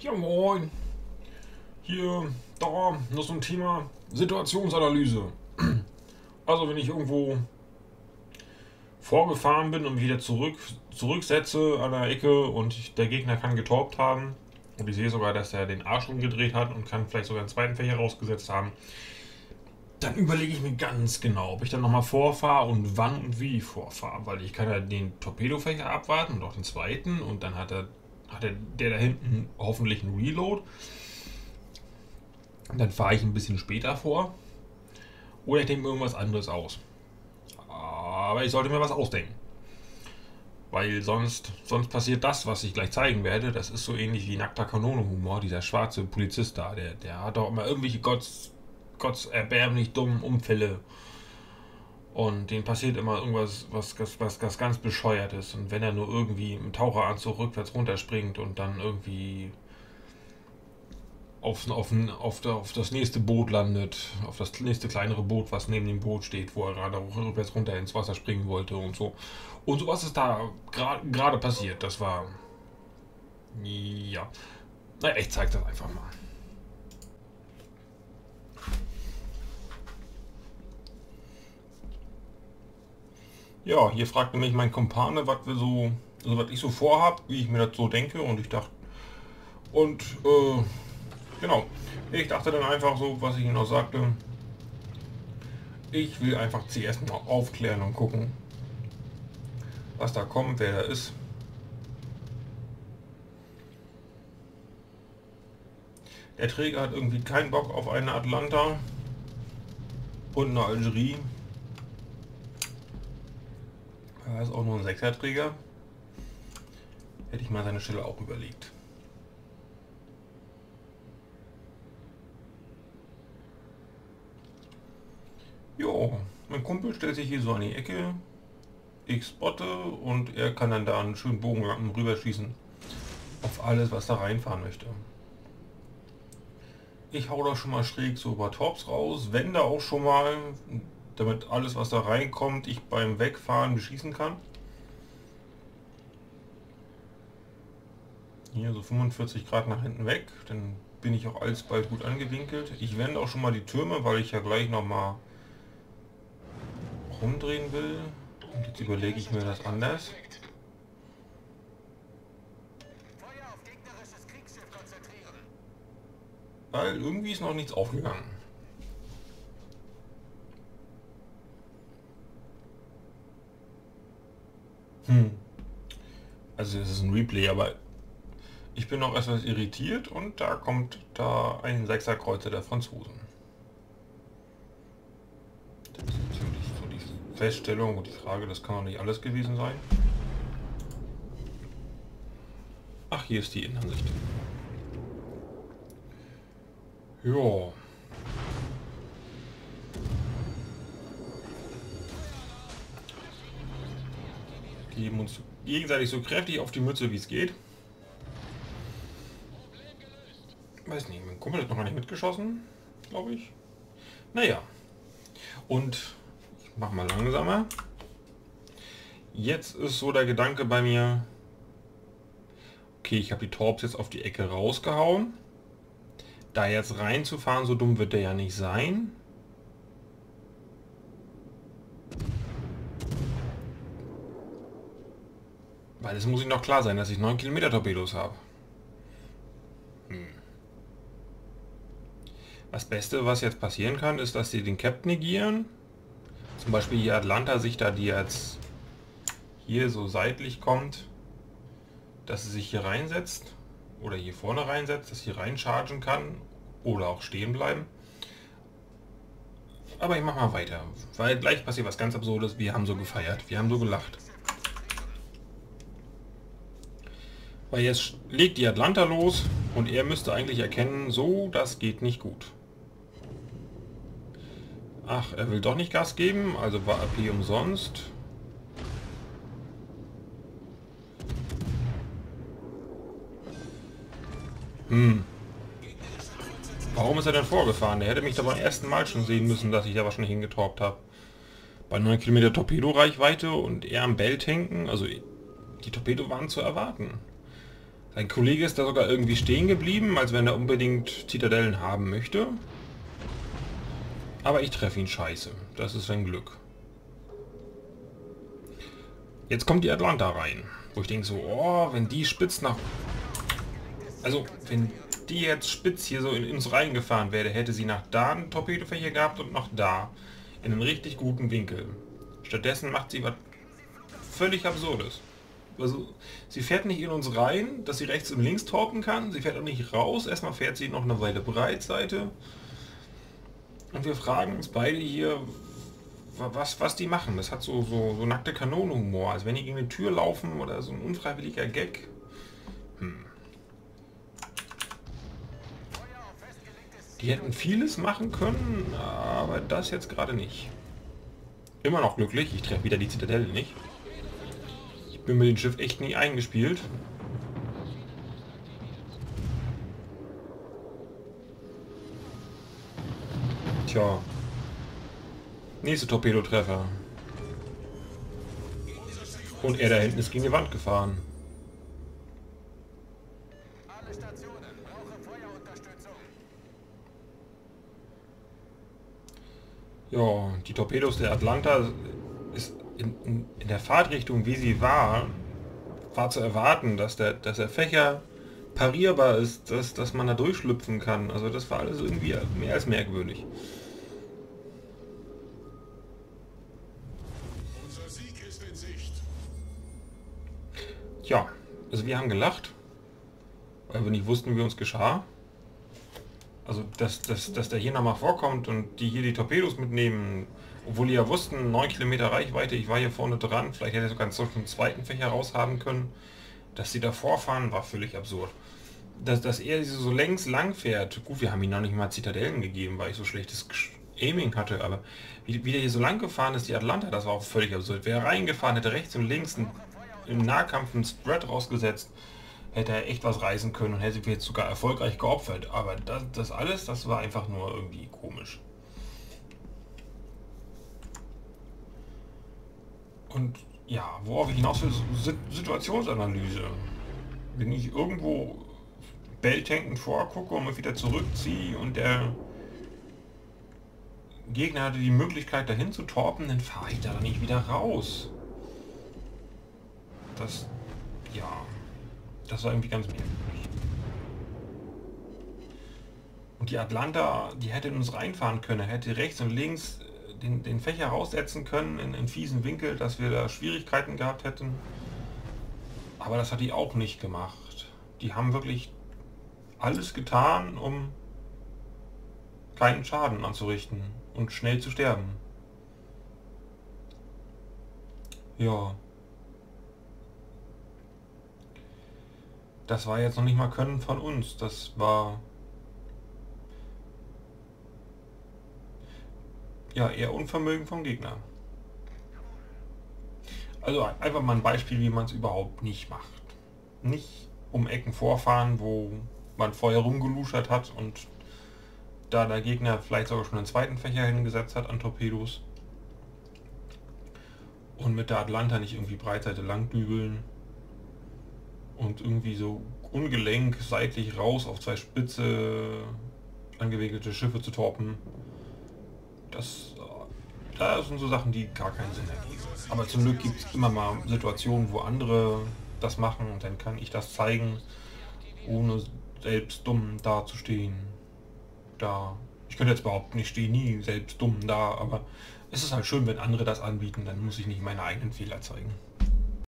Ja moin. Hier, da, noch so ein Thema Situationsanalyse. Also wenn ich irgendwo vorgefahren bin und wieder zurück, zurücksetze an der Ecke und der Gegner kann getorbt haben und ich sehe sogar, dass er den Arsch umgedreht hat und kann vielleicht sogar einen zweiten Fächer rausgesetzt haben, dann überlege ich mir ganz genau, ob ich dann nochmal vorfahre und wann und wie ich vorfahre, weil ich kann ja den Torpedofächer abwarten und auch den zweiten und dann hat er hat er der da hinten hoffentlich einen Reload. Dann fahre ich ein bisschen später vor. Oder ich denke mir irgendwas anderes aus. Aber ich sollte mir was ausdenken. Weil sonst, sonst passiert das, was ich gleich zeigen werde. Das ist so ähnlich wie nackter Kanonenhumor. Dieser schwarze Polizist da, der, der hat auch immer irgendwelche Gotts, Gotts erbärmlich dummen Unfälle und denen passiert immer irgendwas, was, was, was, was ganz bescheuert ist. Und wenn er nur irgendwie im Taucheranzug rückwärts runterspringt und dann irgendwie auf, auf, auf, auf das nächste Boot landet, auf das nächste kleinere Boot, was neben dem Boot steht, wo er gerade rückwärts runter ins Wasser springen wollte und so. Und so was ist da gerade passiert. Das war. Ja. Na, ich zeig das einfach mal. Ja, hier fragte mich mein Kumpane, was wir so, also was ich so vorhab, wie ich mir das so denke und ich dachte, und äh, genau, ich dachte dann einfach so, was ich ihm noch sagte, ich will einfach zuerst mal aufklären und gucken, was da kommt, wer da ist. Der Träger hat irgendwie keinen Bock auf eine Atlanta und eine Algerie. Er ist auch nur ein Sechserträger. Hätte ich mal seine Stelle auch überlegt. Jo, mein Kumpel stellt sich hier so an die Ecke. Ich spotte und er kann dann da einen schönen Bogen rüberschießen. Auf alles, was da reinfahren möchte. Ich hau da schon mal schräg so über Torps raus, wende auch schon mal damit alles, was da reinkommt, ich beim Wegfahren beschießen kann. Hier so 45 Grad nach hinten weg, dann bin ich auch alsbald gut angewinkelt. Ich wende auch schon mal die Türme, weil ich ja gleich noch mal rumdrehen will. Und jetzt überlege ich mir das anders. Weil irgendwie ist noch nichts aufgegangen. Hm. Also es ist ein Replay, aber ich bin noch etwas irritiert und da kommt da ein Sechserkreuzer der Franzosen. Das ist natürlich so die Feststellung und die Frage, das kann doch nicht alles gewesen sein. Ach, hier ist die Innenansicht. Ja. Geben uns gegenseitig so kräftig auf die Mütze, wie es geht. Weiß nicht, mein Kumpel hat noch gar nicht mitgeschossen, glaube ich. Naja. Und ich mach mal langsamer. Jetzt ist so der Gedanke bei mir, okay, ich habe die Torps jetzt auf die Ecke rausgehauen. Da jetzt reinzufahren, so dumm wird der ja nicht sein. Weil es muss ihm noch klar sein, dass ich 9 Kilometer Torpedos habe. Hm. Das Beste, was jetzt passieren kann, ist, dass sie den Cap negieren. Zum Beispiel die Atlanta sich da, die jetzt hier so seitlich kommt, dass sie sich hier reinsetzt oder hier vorne reinsetzt, dass sie reinchargen kann oder auch stehen bleiben. Aber ich mache mal weiter, weil gleich passiert was ganz Absurdes. Wir haben so gefeiert, wir haben so gelacht. Weil jetzt legt die Atlanta los und er müsste eigentlich erkennen, so, das geht nicht gut. Ach, er will doch nicht Gas geben, also war AP umsonst. Hm. Warum ist er denn vorgefahren? Der hätte mich da beim ersten Mal schon sehen müssen, dass ich da wahrscheinlich hingetorbt habe. Bei 9 Kilometer Torpedo-Reichweite und er am Bell tanken, also die Torpedo waren zu erwarten. Ein Kollege ist da sogar irgendwie stehen geblieben, als wenn er unbedingt Zitadellen haben möchte. Aber ich treffe ihn scheiße. Das ist ein Glück. Jetzt kommt die Atlanta rein. Wo ich denke so, oh, wenn die spitz nach... Also, wenn die jetzt spitz hier so in uns reingefahren wäre, hätte sie nach da einen Torpedofächer gehabt und nach da. In einem richtig guten Winkel. Stattdessen macht sie was völlig Absurdes. Also, sie fährt nicht in uns rein, dass sie rechts und links torpen kann. Sie fährt auch nicht raus. Erstmal fährt sie noch eine Weile Breitseite. Und wir fragen uns beide hier, was, was die machen. Das hat so, so, so nackte Kanonenhumor. Als wenn die gegen eine Tür laufen oder so ein unfreiwilliger Gag. Hm. Die hätten vieles machen können, aber das jetzt gerade nicht. Immer noch glücklich, ich treffe wieder die Zitadelle nicht. Ich bin mit dem Schiff echt nie eingespielt. Tja. Nächste Torpedotreffer. Und er da hinten ist gegen die Wand gefahren. Ja, die Torpedos der Atlanta in, in, in, der Fahrtrichtung, wie sie war, war zu erwarten, dass der, dass der Fächer parierbar ist, dass, dass man da durchschlüpfen kann. Also das war alles irgendwie mehr als merkwürdig. Ja, also wir haben gelacht, weil wir nicht wussten, wie uns geschah. Also, dass, dass, dass der hier nochmal vorkommt und die hier die Torpedos mitnehmen, obwohl die ja wussten, 9 Kilometer Reichweite, ich war hier vorne dran, vielleicht hätte er sogar einen zweiten Fächer raushaben können. Dass sie da vorfahren, war völlig absurd. Dass, dass er so längs lang fährt, gut, wir haben ihm noch nicht mal Zitadellen gegeben, weil ich so schlechtes Aiming hatte, aber wie, wie der hier so lang gefahren ist, die Atlanta, das war auch völlig absurd. Wer reingefahren hätte, rechts und links einen im Nahkampf einen Spread rausgesetzt, hätte er echt was reißen können und hätte jetzt sogar erfolgreich geopfert. Aber das, das alles, das war einfach nur irgendwie komisch. Und ja, worauf ich hinaus will, Situationsanalyse. Wenn ich irgendwo belltankend vorgucke und mich wieder zurückziehe und der Gegner hatte die Möglichkeit dahin zu torpen, dann fahre ich da nicht wieder raus das, ja, das war irgendwie ganz merkwürdig. Und die Atlanta, die hätte in uns reinfahren können, hätte rechts und links äh, den, den Fächer raussetzen können in einen fiesen Winkel, dass wir da Schwierigkeiten gehabt hätten. Aber das hat die auch nicht gemacht. Die haben wirklich alles getan, um keinen Schaden anzurichten und schnell zu sterben. Ja. Das war jetzt noch nicht mal Können von uns. Das war ja eher Unvermögen vom Gegner. Also einfach mal ein Beispiel, wie man es überhaupt nicht macht. Nicht um Ecken vorfahren, wo man vorher rumgeluschert hat und da der Gegner vielleicht sogar schon einen zweiten Fächer hingesetzt hat an Torpedos. Und mit der Atlanta nicht irgendwie Breitseite lang dübeln und irgendwie so ungelenk seitlich raus auf zwei spitze angewickelte Schiffe zu torpen. Das, da sind so Sachen, die gar keinen Sinn ergeben. Aber zum Glück gibt es immer mal Situationen, wo andere das machen und dann kann ich das zeigen, ohne selbst dumm dazustehen. Da, ich könnte jetzt behaupten, ich stehe nie selbst dumm da, aber es ist halt schön, wenn andere das anbieten, dann muss ich nicht meine eigenen Fehler zeigen.